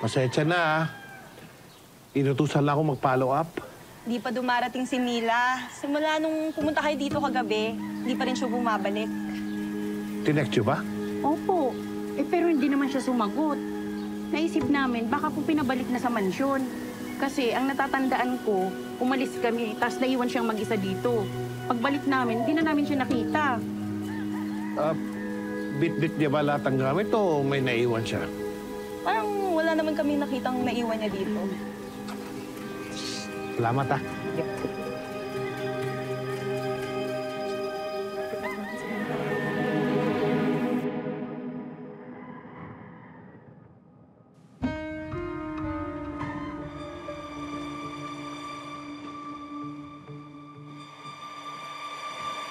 pasensya na ah. Inutusan lang ako mag-follow up. Di pa dumarating si Mila. Simula nung pumunta kayo dito kagabi, di pa rin siya bumabalik. Tinext you ba? Opo. Eh, pero hindi naman siya sumagot. Naisip namin, baka po pinabalik na sa mansyon. Kasi ang natatandaan ko, umalis kami, tapos naiwan siyang mag-isa dito. Pagbalik namin, hindi na namin siya nakita. Ah, bit-bit niya ba lahat ng gamit o may naiwan siya? Parang wala naman kami nakitang naiwan niya dito. Salamat ah.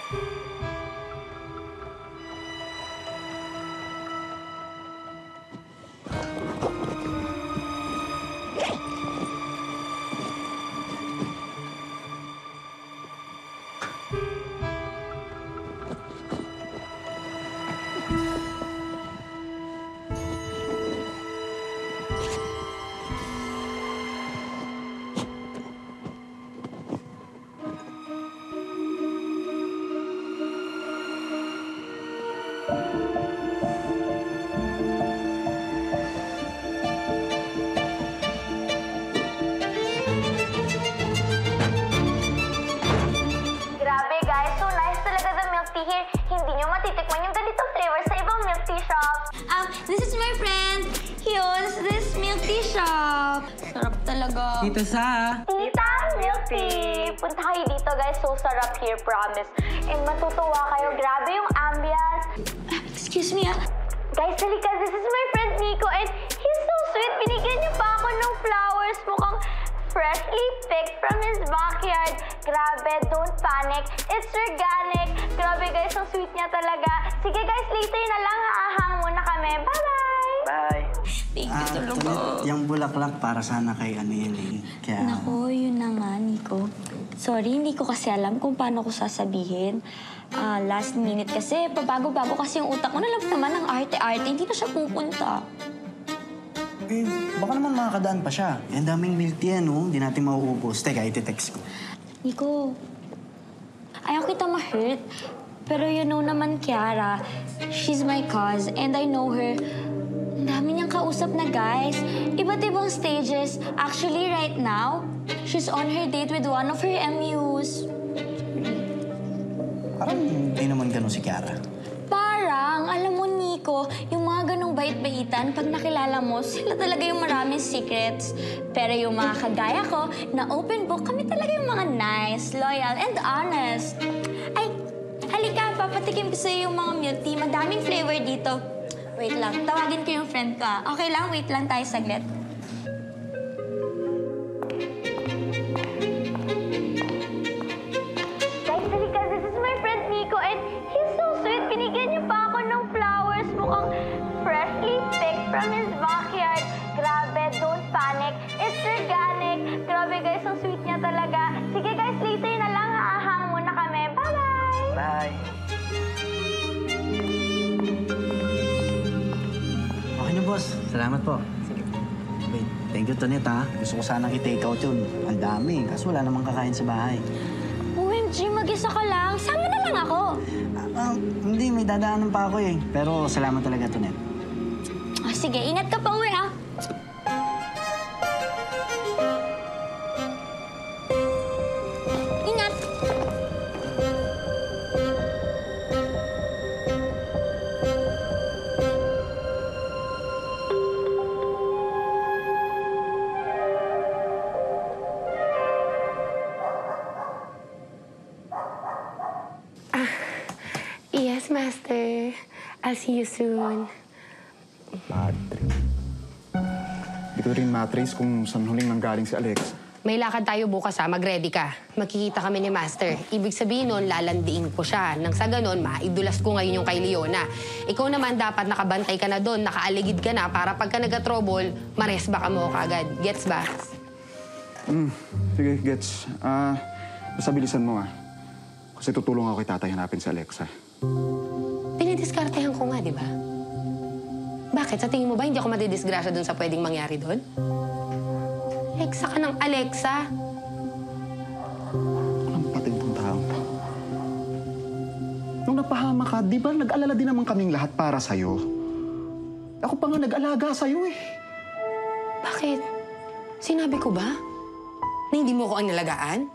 Grabe here. Hindi nyo matitikman yung ganitong flavor sa ibang milk tea shops. Um, this is my friend. He owns this milk tea shop. Sarap talaga. Tita Sa, Tita, milk tea! Punta kayo dito guys, so sarap here, promise. And matutuwa kayo, grabe yung ambience. Excuse me, ah. Guys, halika, this is my friend freshly picked from his backyard. Grabe, don't panic. It's organic. Grabe guys, ang sweet niya talaga. Sige guys, later na lang haahang muna kami. Bye-bye! bye. Thank you Ah, talaga. Tulit, yung bulaklak para sana kay ano eh. Kaya, Nako, yun na nga, Nico. Sorry, hindi ko kasi alam kung paano ko sasabihin. Ah, last minute kasi, pabago-bago kasi yung utak ko. Nalam naman ng arte-arte, hindi na siya pupunta. Eh, baka naman makakadaan pa siya. Eh, Ang daming milk tea yan, oh. Hindi natin mauubos. Teka, iti-text ko. Nico, ayaw kita ma-hurt. Pero you know naman, Kiara, she's my cause and I know her. Ang dami niyang kausap na guys. Iba't ibang stages. Actually, right now, she's on her date with one of her MUs. Parang hindi naman ganun si Kiara. Nico, yung mga ganong bait-baitan, pag nakilala mo, sila talaga yung maraming secrets. Pero yung mga kagaya ko, na open book, kami talaga yung mga nice, loyal, and honest. Ay, halika, papatikim ko sa'yo yung mga milk tea. Madaming flavor dito. Wait lang, tawagin ko yung friend ko. ah. Okay lang, wait lang tayo saglit. Mukhang freshly picked from his backyard. Grabe, don't panic. It's organic. Grabe guys, ang sweet niya talaga. Sige guys, later na lang haahang muna kami. Bye-bye! Bye. Okay na, boss. Salamat po. Sige. Wait, thank you, Tonet, ha. Gusto ko sanang i-take out yun. Ang dami. Kaso wala namang kakain sa bahay. OMG, mag-isa ka lang. Sama na lang ako. Ah, ah, hindi, may dadaanan pa ako eh. Pero salamat talaga, Tonet. Ah, sige, ingat ka pa I'll see you soon. Madre. Hindi ko rin matrace kung saan huling nanggaling si Alex. May lakad tayo bukas ha, mag-ready ka. Magkikita kami ni Master. Ibig sabihin nun, lalandiin ko siya. Nang sa ganun, maidulas ko ngayon yung kay Leona. Ikaw naman dapat nakabantay ka na doon, nakaaligid ka na para pagka nagka-trouble, maresba ka mo kagad. Gets ba? Hmm, sige, gets. Ah, basta bilisan mo ah. Kasi tutulong ako kay tatay hanapin si Alexa. Dinidiskartehan ko nga, di ba? Bakit? Sa tingin mo ba hindi ako madidisgrasya doon sa pwedeng mangyari doon? Alexa ka ng Alexa. Ang pating pong tao. Nung napahama ka, di ba nag-alala din naman kaming lahat para sa'yo? Ako pa nga nag-alaga sa'yo eh. Bakit? Sinabi ko ba? Na hindi mo ko ang nalagaan?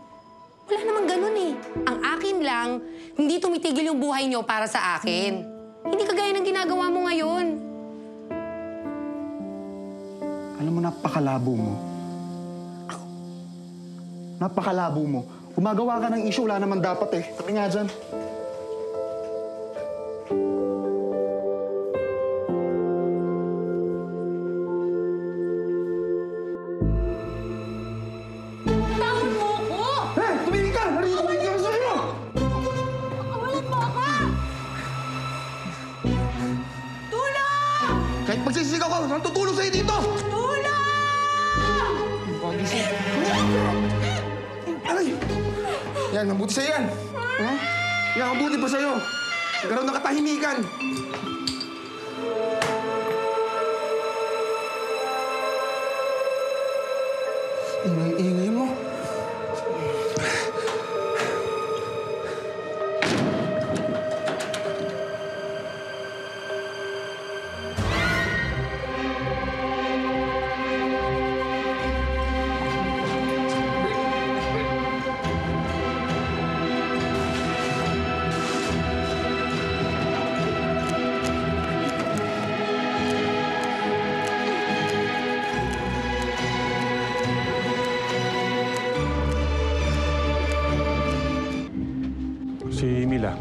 Wala namang ganun eh. Ang akin lang, hindi tumitigil yung buhay niyo para sa akin. Hindi kagaya ng ginagawa mo ngayon. Alam mo, napakalabo mo. Napakalabo mo. Gumagawa ka ng issue, wala naman dapat eh. Tabi nga dyan. Kahit magsisisigaw ko, saan tutulong sa'yo dito? Aray! Yan, mabuti sa'yo yan. Ha? Yan, mabuti pa sa'yo. Nagkaroon ng katahimikan.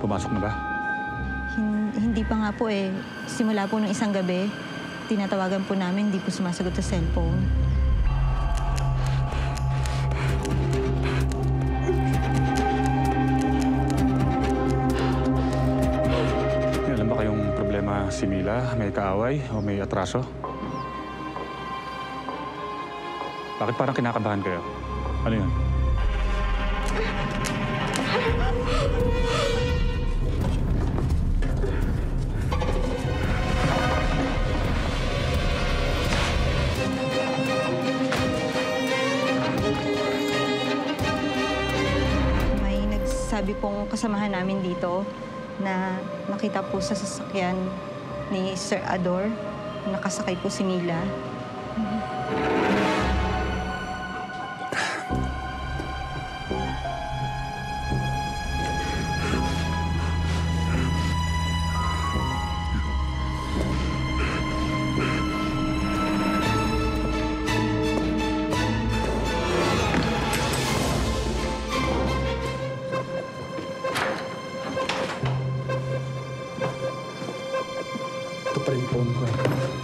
Pumasok na ba? Hin- hindi pa nga po eh. Simula po nung isang gabi, tinatawagan po namin, hindi po sumasagot sa cellphone. Problema si Mila? May kaaway o may atraso? Bakit parang kinakabahan kayo? Ano yun? Nagsabi pong kasamahan namin dito na nakita po sa sasakyan ni Sir Ador. Nakasakay po si Mila. Ito pa rin phone ko.